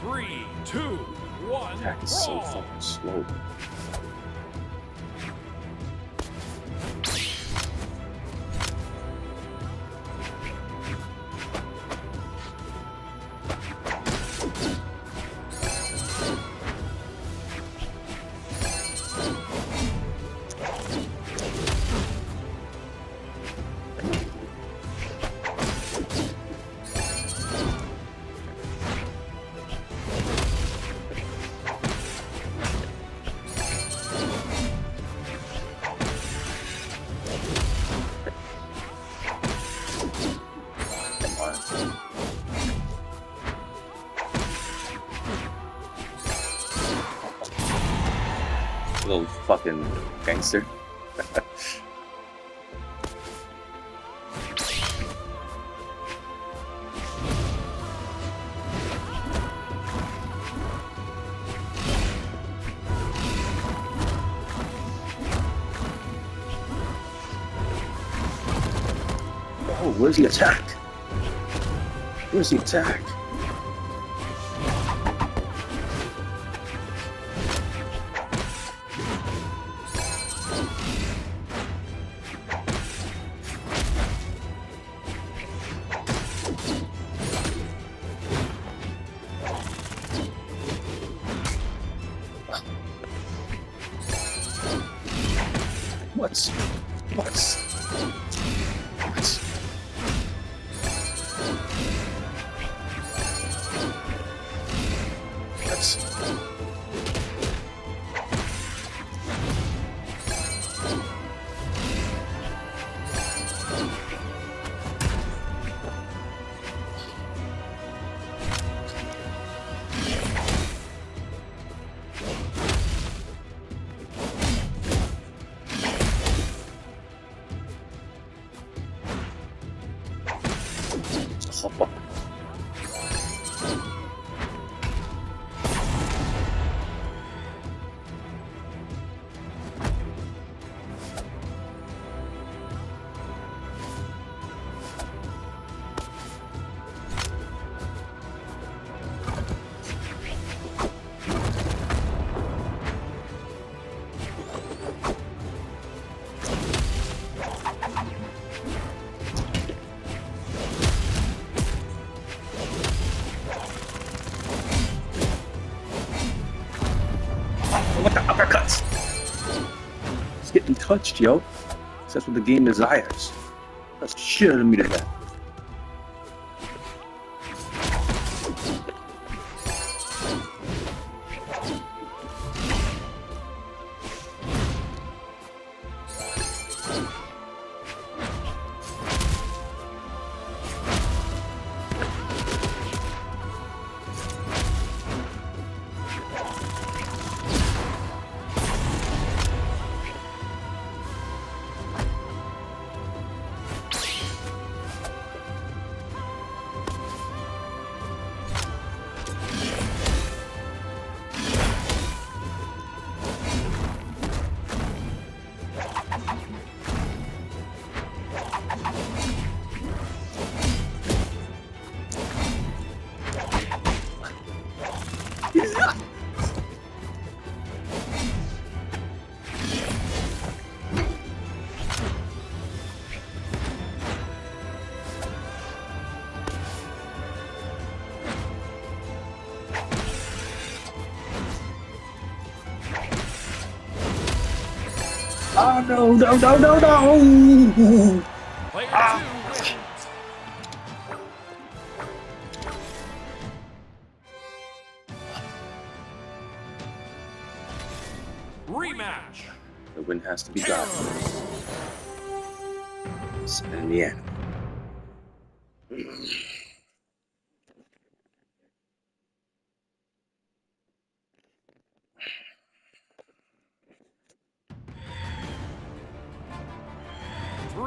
Three, two, one, Attack is so fucking slow. Little fucking gangster. Oh, where's the attack? Where's the attack? Touched, yo. That's what the game desires. That's shit out of me to that. Oh no, no, no, no, no! Player Ah. two wins. Rematch. The win has to be got. It's in the end.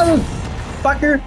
Fucker!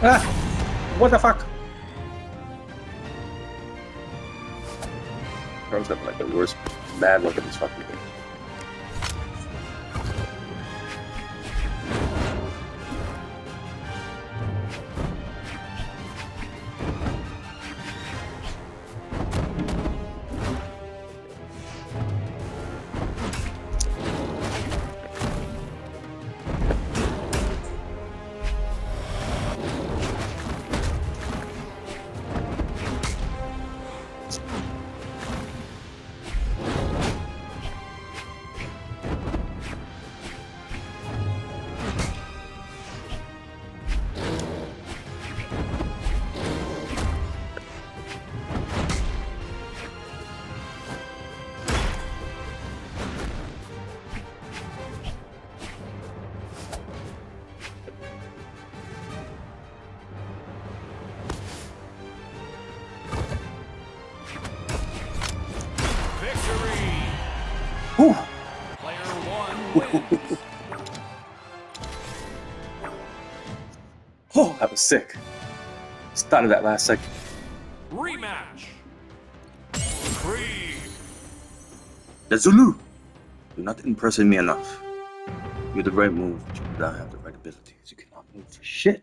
Ah! What the fuck? Got like the worst bad look at this fucking thing. Oh, that was sick. Started that last second. Rematch. Creed. The Zulu! You're not impressing me enough. You're the right move, but you do not have the right abilities. You cannot move for shit.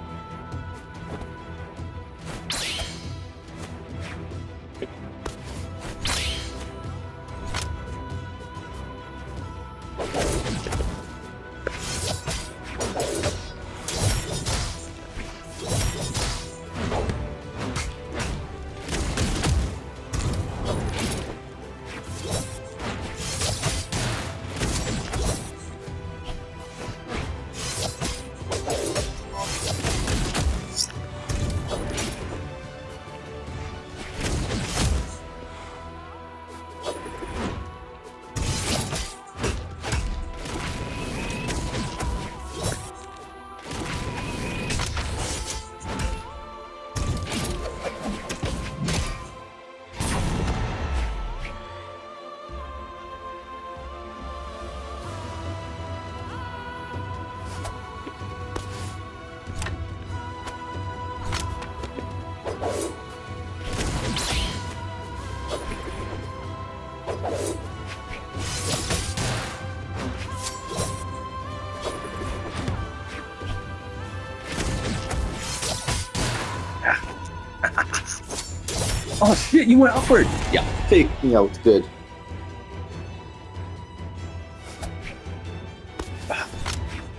Oh shit, you went upward! Yeah, fake me out, good.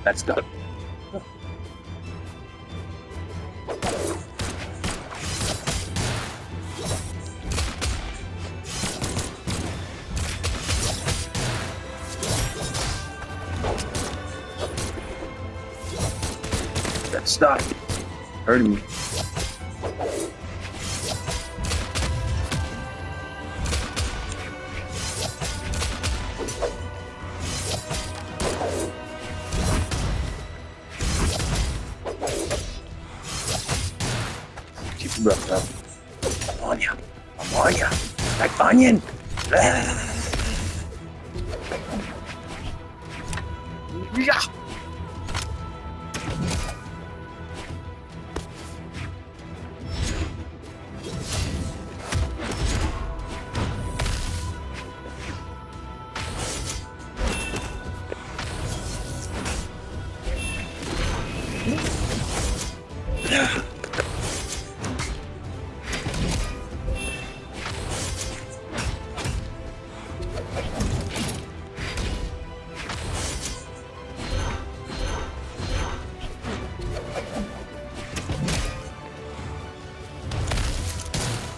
That's done. That stop. Hurting me. Breath up. I'm on ya. I'm on ya. Like onion.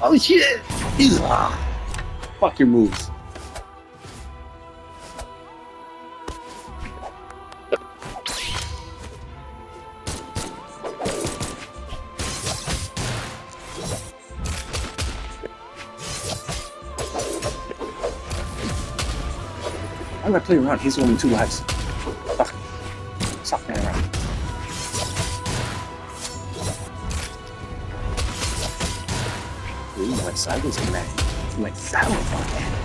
Oh shit! Ugh. Fuck your moves. I'm gonna play around. He's only two lives. Fuck. Ooh, you went sideways on that.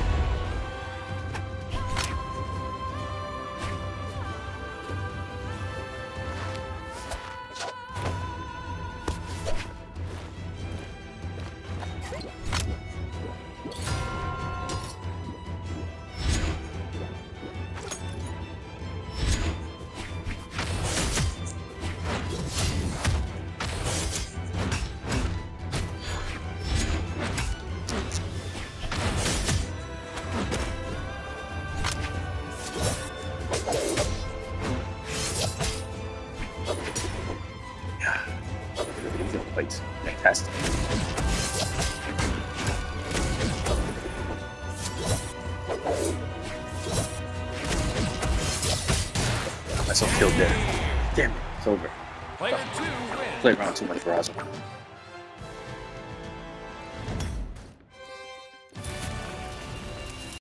You went south on that. These are quite fantastic. Got myself killed there. Damn it, it's over. Player two wins. Played around too much for Razo.